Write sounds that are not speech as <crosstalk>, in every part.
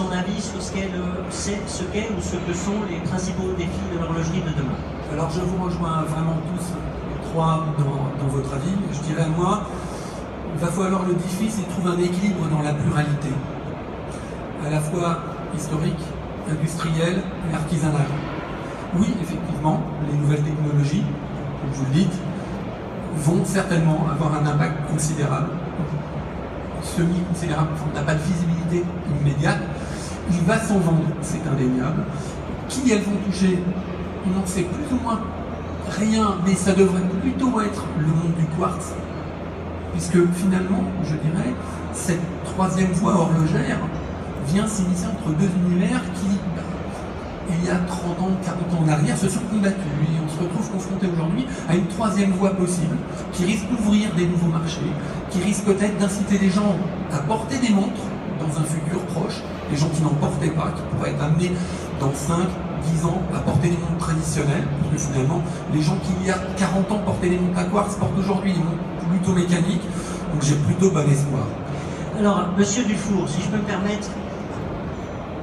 son avis sur ce qu'est ce qu'est ou ce que sont les principaux défis de l'horlogerie de demain. Alors je vous rejoins vraiment tous les trois dans, votre avis. Je dirais moi, il va falloir le défi, c'est trouver un équilibre dans la pluralité, à la fois historique, industrielle et artisanale. Oui, effectivement, les nouvelles technologies, comme vous le dites, vont certainement avoir un impact considérable semi-considérable, on n'a pas de visibilité immédiate, il va s'en vendre, c'est indéniable. Qui elles vont toucher On n'en sait plus ou moins rien, mais ça devrait plutôt être le monde du quartz, puisque finalement, je dirais, cette troisième voie horlogère vient s'initier entre deux univers qui, il y a 30 ans, 40 ans en arrière, se sont combattus. Et on se retrouve confronté aujourd'hui à une troisième voie possible, qui risque d'ouvrir des nouveaux marchés, qui risque peut-être d'inciter les gens à porter des montres un futur proche, les gens qui n'en portaient pas, qui pourraient être amenés dans 5, 10 ans à porter des montres traditionnelles, parce que finalement, les gens qui il y a 40 ans portaient des montres à quartz portent aujourd'hui des montres plutôt mécaniques, donc j'ai plutôt bon espoir. Alors, monsieur Dufour, si je peux me permettre,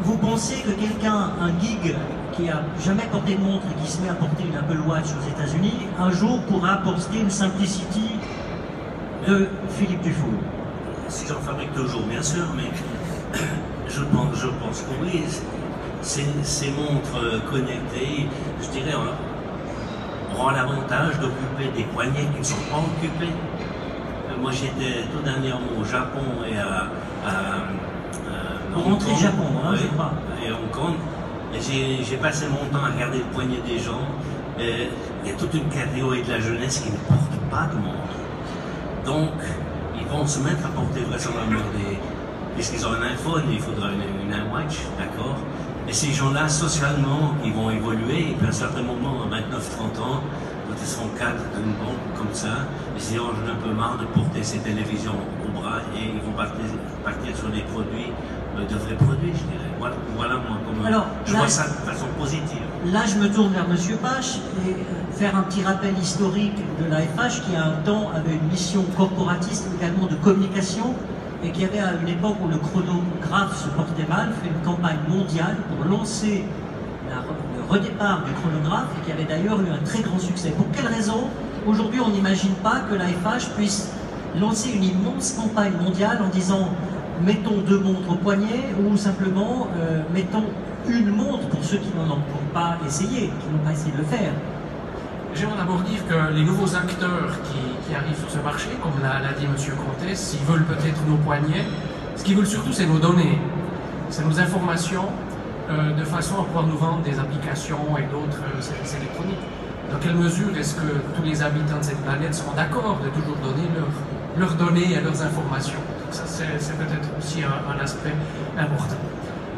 vous pensez que quelqu'un, un gig qui a jamais porté de montre et qui se met à porter une Apple Watch aux États-Unis, un jour pourra porter une Simplicity de Philippe Dufour? Si j'en fabrique toujours, bien sûr, mais <coughs> je pense, je pense que oui. Ces, montres connectées, je dirais, auront l'avantage d'occuper des poignets qui ne sont pas occupés. Euh, moi, j'étais tout dernièrement au Japon et à Hong Japon, hein, je crois. Et Hong Kong. j'ai passé mon temps à regarder le poignet des gens. il y a toute une catégorie de la jeunesse qui ne porte pas de montre. Donc, vont se mettre à porter vraisemblablement des. Puisqu'ils ont un iPhone, il faudra une, une watch, d'accord Et ces gens-là, socialement, ils vont évoluer, et puis à un certain moment, à 29-30 ans, quand ils seront cadres d'une banque comme ça, ils se diront, j'en un peu marre de porter ces télévisions au bras, et ils vont partir, partir sur des produits de vrais produits, je dirais. Voilà, moi comment Alors, je vois ça de façon positive. Là, je me tourne vers M. Pache et euh, faire un petit rappel historique de l'AFH qui, à un temps, avait une mission corporatiste également de communication et qui avait, à une époque où le chronographe se portait mal, fait une campagne mondiale pour lancer le redépart du chronographe et qui avait d'ailleurs eu un très grand succès. Pour quelle raison Aujourd'hui, on n'imagine pas que l'AFH puisse lancer une immense campagne mondiale en disant mettons deux montres au poignet ou simplement euh, mettons une montre pour ceux qui n'en ont pas essayé, qui n'ont pas essayé de le faire. J'aimerais d'abord dire que les nouveaux acteurs qui, arrivent sur ce marché, comme l'a dit M. Comtesse, ils veulent peut-être nos poignets. Ce qu'ils veulent surtout, c'est nos données, c'est nos informations, euh, de façon à pouvoir nous vendre des applications et d'autres euh, services électroniques. Dans quelle mesure est-ce que tous les habitants de cette planète seront d'accord de toujours donner leurs données et leurs informations ça, c'est peut-être aussi un, aspect important.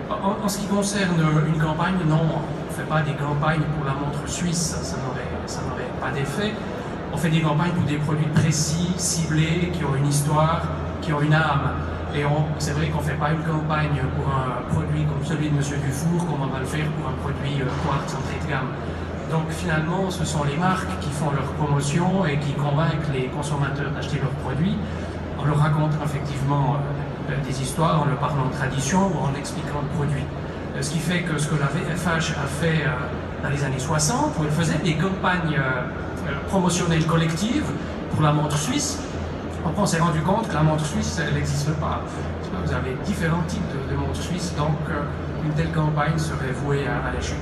En, ce qui concerne une campagne, non, on ne fait pas des campagnes pour la montre suisse, ça, n'aurait pas d'effet. On fait des campagnes pour des produits précis, ciblés, qui ont une histoire, qui ont une âme. Et c'est vrai qu'on ne fait pas une campagne pour un produit comme celui de M. Dufour, comme on va le faire pour un produit euh, quartz entrée de gamme. Donc finalement, ce sont les marques qui font leur promotion et qui convainquent les consommateurs d'acheter leurs produits en leur racontant effectivement euh, des histoires, en leur parlant de tradition ou en expliquant le produit. Euh, ce qui fait que ce que la VFH a fait euh, dans les années 60, où elle faisait des campagnes promotionnelles collectives pour la montre suisse, on s'est rendu compte que la montre suisse, elle n'existe pas. Vous avez différents types de, montres suisses, donc une telle campagne serait vouée à l'échec.